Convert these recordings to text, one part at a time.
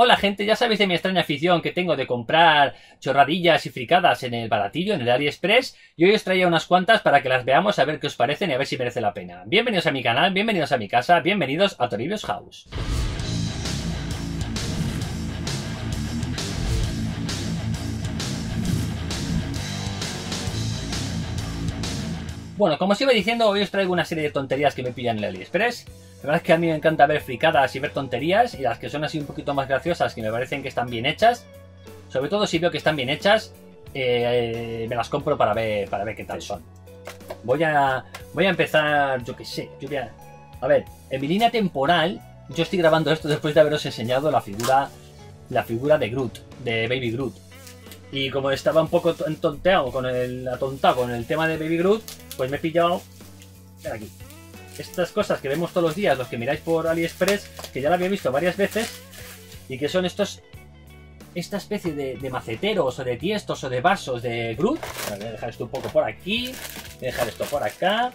Hola gente, ya sabéis de mi extraña afición que tengo de comprar chorradillas y fricadas en el baratillo, en el AliExpress, y hoy os traía unas cuantas para que las veamos a ver qué os parecen y a ver si merece la pena. Bienvenidos a mi canal, bienvenidos a mi casa, bienvenidos a Toribio's House. Bueno, como os iba diciendo, hoy os traigo una serie de tonterías que me pillan en el AliExpress. La verdad es que a mí me encanta ver fricadas y ver tonterías, y las que son así un poquito más graciosas, que me parecen que están bien hechas. Sobre todo si veo que están bien hechas, eh, me las compro para ver, para ver qué tal son. Voy a, voy a empezar, yo qué sé, yo voy a... A ver, en mi línea temporal, yo estoy grabando esto después de haberos enseñado la figura, la figura de Groot, de Baby Groot. Y como estaba un poco entonteado con el atontado con el tema de Baby Groot, pues me he pillado aquí. Estas cosas que vemos todos los días, los que miráis por AliExpress, que ya la había visto varias veces, y que son estos esta especie de, maceteros o de tiestos o de vasos de Groot. voy a dejar esto un poco por aquí, voy a dejar esto por acá.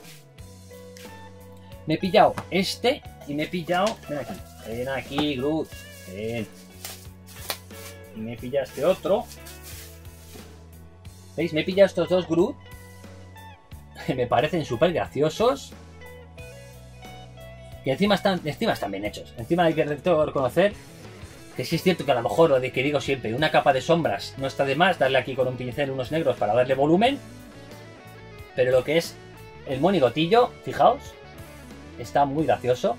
Me he pillado este y me he pillado. Ven aquí, ven aquí, Groot. Ven. Y me he pillado este otro. ¿Veis? Me he pillado estos dos Groot me parecen súper graciosos. Y encima están, encima están bien hechos. Encima hay que reconocer que sí es cierto que a lo mejor lo de que digo siempre, una capa de sombras no está de más, darle aquí con un pincel unos negros para darle volumen. Pero lo que es el monigotillo, fijaos, está muy gracioso.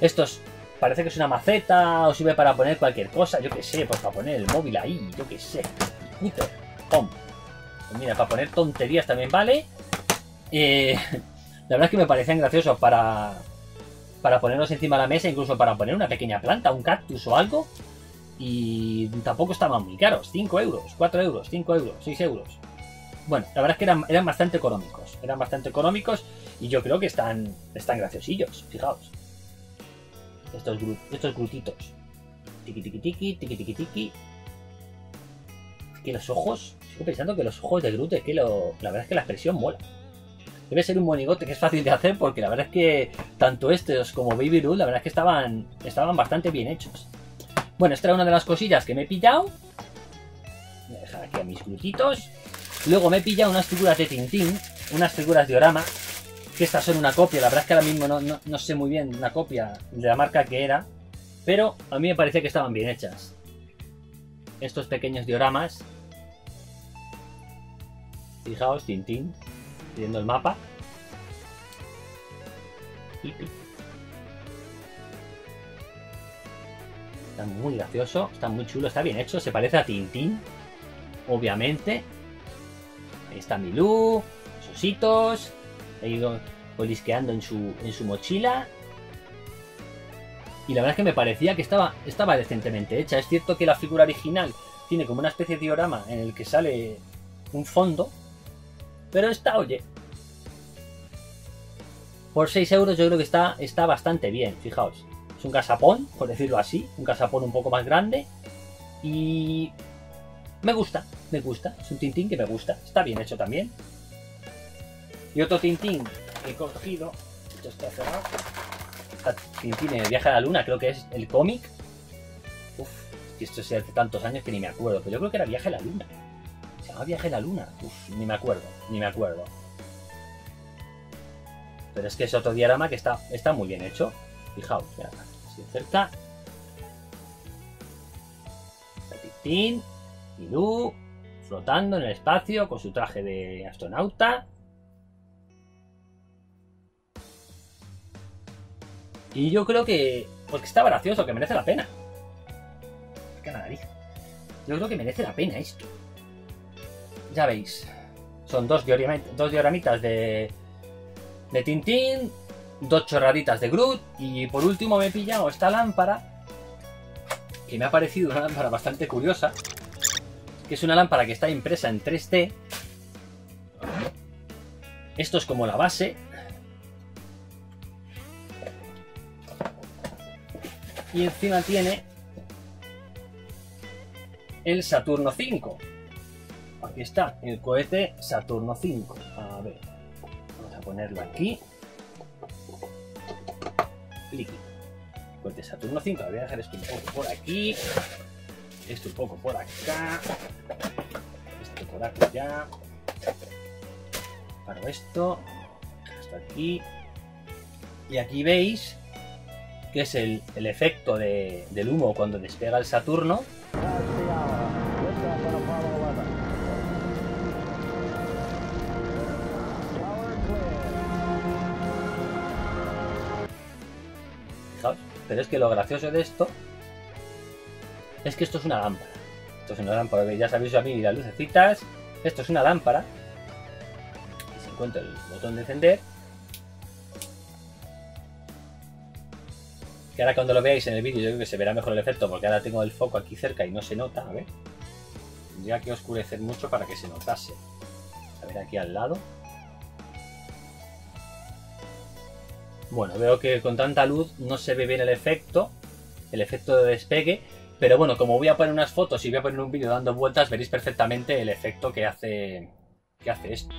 Estos parece que es una maceta o sirve para poner cualquier cosa, yo que sé, pues para poner el móvil ahí, yo que sé. ¡Pum! Pues mira, para poner tonterías también vale. Eh, la verdad es que me parecen graciosos para, para ponerlos encima de la mesa, incluso para poner una pequeña planta, un cactus o algo. Y tampoco estaban muy caros, 5 euros, 4 euros, 5 euros, 6 euros. Bueno, la verdad es que eran, eran bastante económicos, eran bastante económicos y yo creo que están, están graciosillos, fijaos. Estos, estos grutitos. Tiki tiki tiki, tiki tiki tiki. Los ojos pensando que los ojos de Groot que lo, la verdad es que la expresión mola. Debe ser un monigote que es fácil de hacer porque la verdad es que tanto estos como Baby Groot la verdad es que estaban, estaban bastante bien hechos. Bueno, esta era una de las cosillas que me he pillado. Voy a dejar aquí a mis Grootitos. Luego me he pillado unas figuras de Tintín, unas figuras de Orama, que estas son una copia, la verdad es que ahora mismo no, no sé muy bien una copia de la marca que era, pero a mí me parece que estaban bien hechas. Estos pequeños dioramas Fijaos, Tintín, viendo el mapa. Está muy gracioso, está muy chulo, está bien hecho, se parece a Tintín, obviamente. Ahí está Milú, los ositos, ahí polisqueando en su, en su mochila. Y la verdad es que me parecía que estaba, estaba decentemente hecha. Es cierto que la figura original tiene como una especie de diorama en el que sale un fondo pero está, oye. Por 6 euros yo creo que está, está bastante bien, fijaos. Es un casapón, por decirlo así. Un casapón un poco más grande. Y... Me gusta, me gusta. Es un tintín que me gusta. Está bien hecho también. Y otro tintín que he cogido. Esto está cerrado. Tintín en el viaje a la luna, creo que es el cómic. Uf, esto es hace tantos años que ni me acuerdo. Pero yo creo que era viaje a la luna. Ah, viaje a la luna. Uf, ni me acuerdo, ni me acuerdo. Pero es que es otro diagrama que está, está muy bien hecho. Fijaos, mira, así cerca. y Lu, flotando en el espacio con su traje de astronauta. Y yo creo que. Porque está gracioso, que merece la pena. Nariz. Yo creo que merece la pena esto ya veis, son dos, dos dioramitas de, de Tintín, dos chorraditas de Groot y por último me he pillado esta lámpara que me ha parecido una lámpara bastante curiosa, que es una lámpara que está impresa en 3D. Esto es como la base. Y encima tiene el Saturno 5. Aquí está, el cohete Saturno 5. A ver, vamos a ponerlo aquí. Clic. cohete Saturno 5. Voy a dejar esto un poco por aquí. Esto un poco por acá. Esto por ya. Paro esto. Esto aquí. Y aquí veis que es el, efecto del humo cuando despega el Saturno. Pero es que lo gracioso de esto es que esto es una lámpara. Esto es una lámpara, ya sabéis a mí las lucecitas. Esto es una lámpara. Se encuentra el botón de encender. Que ahora cuando lo veáis en el vídeo yo creo que se verá mejor el efecto porque ahora tengo el foco aquí cerca y no se nota, a ver. Tendría que oscurecer mucho para que se notase. A ver aquí al lado. Bueno, veo que con tanta luz no se ve bien el efecto, el efecto de despegue, pero bueno, como voy a poner unas fotos y voy a poner un vídeo dando vueltas, veréis perfectamente el efecto que hace, que hace esto.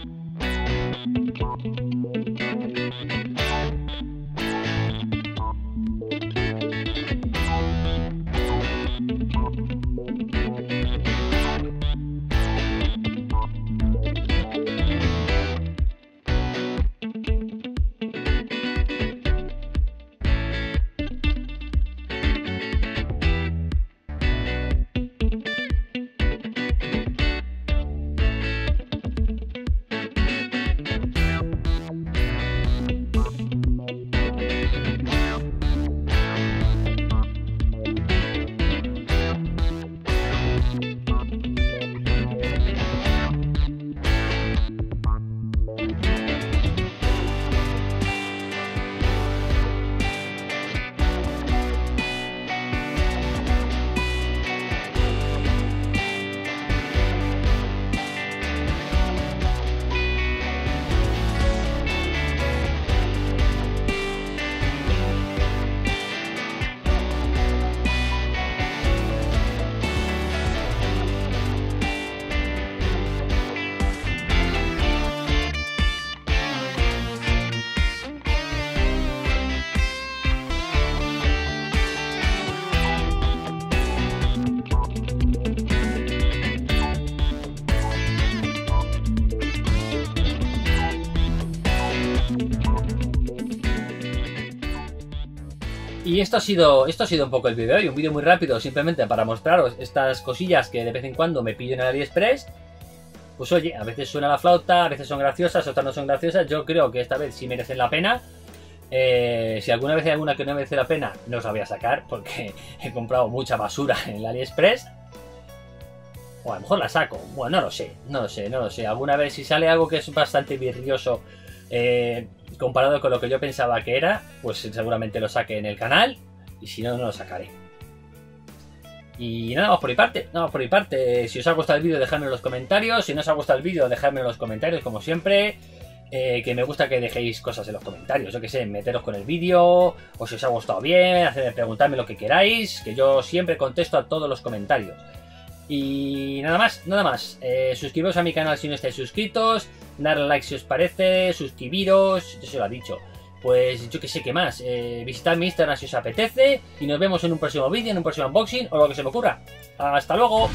Esto ha sido esto ha sido un poco el vídeo de hoy, un vídeo muy rápido simplemente para mostraros estas cosillas que de vez en cuando me pillo en AliExpress. Pues oye, a veces suena la flauta, a veces son graciosas, otras no son graciosas. Yo creo que esta vez sí merecen la pena. Eh, si alguna vez hay alguna que no merece la pena, no os la voy a sacar porque he comprado mucha basura en el AliExpress. O a lo mejor la saco. Bueno, no lo sé, no lo sé, no lo sé. Alguna vez si sale algo que es bastante virrioso eh, comparado con lo que yo pensaba que era, pues seguramente lo saque en el canal y si no, no lo sacaré. Y nada más por mi parte, nada más por mi parte. Si os ha gustado el vídeo, dejadme en los comentarios. Si no os ha gustado el vídeo, dejadme en los comentarios, como siempre. Eh, que me gusta que dejéis cosas en los comentarios. Yo que sé, meteros con el vídeo, o si os ha gustado bien, hacerme, preguntarme lo que queráis, que yo siempre contesto a todos los comentarios. Y nada más, nada más. Eh, suscribiros a mi canal si no estáis suscritos. Darle like si os parece. Suscribiros. Se lo ha dicho. Pues yo que sé qué más. Eh, visitad mi Instagram si os apetece. Y nos vemos en un próximo vídeo, en un próximo unboxing o lo que se me ocurra. Hasta luego.